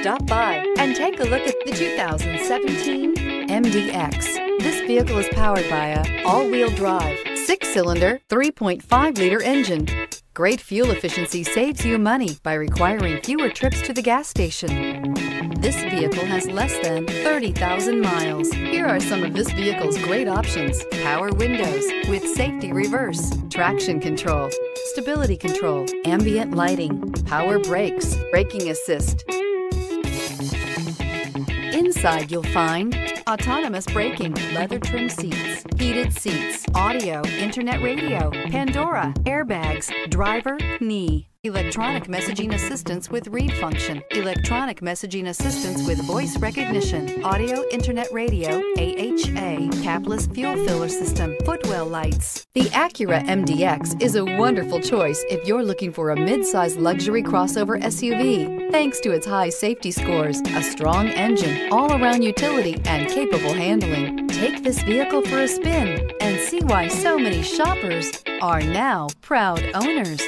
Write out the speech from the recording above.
Stop by and take a look at the 2017 MDX. This vehicle is powered by a all-wheel drive, six-cylinder, 3.5-liter engine. Great fuel efficiency saves you money by requiring fewer trips to the gas station. This vehicle has less than 30,000 miles. Here are some of this vehicle's great options. Power windows with safety reverse, traction control, stability control, ambient lighting, power brakes, braking assist. Inside you'll find autonomous braking, leather trim seats, heated seats, audio, internet radio, Pandora, airbags, driver, knee, electronic messaging assistance with read function, electronic messaging assistance with voice recognition, audio, internet radio, AHA, capless fuel filler system, footwell lights. The Acura MDX is a wonderful choice if you're looking for a mid-size luxury crossover SUV. Thanks to its high safety scores, a strong engine, all-around utility, and capable handling. Take this vehicle for a spin and see why so many shoppers are now proud owners.